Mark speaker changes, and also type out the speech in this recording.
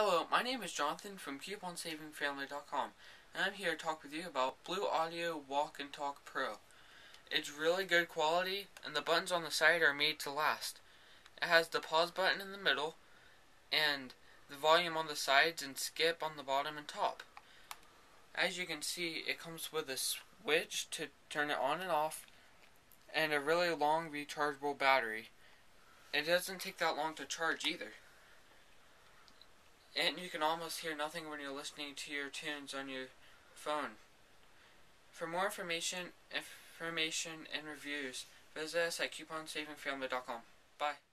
Speaker 1: Hello, my name is Jonathan from CouponSavingFamily.com and I'm here to talk with you about Blu Audio Walk and Talk Pro. It's really good quality and the buttons on the side are made to last. It has the pause button in the middle and the volume on the sides and skip on the bottom and top. As you can see, it comes with a switch to turn it on and off and a really long rechargeable battery. It doesn't take that long to charge either. And you can almost hear nothing when you're listening to your tunes on your phone. For more information, information and reviews, visit us at couponsavingfamily.com. Bye.